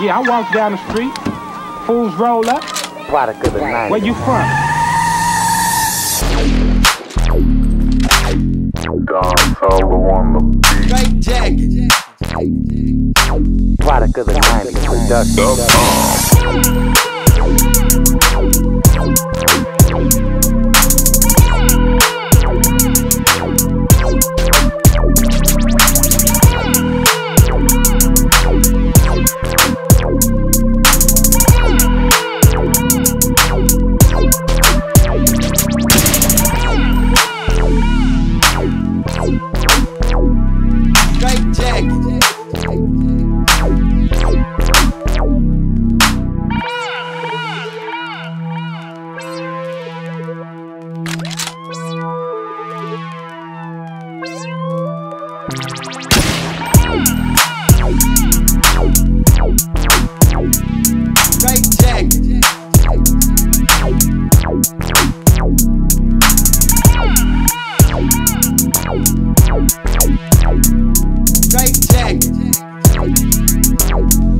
Yeah, I walk down the street. Fools roll up. Product of the night. Where you from? Don Saulo on the beat. Straight jacket. Product of the night. Production. Straight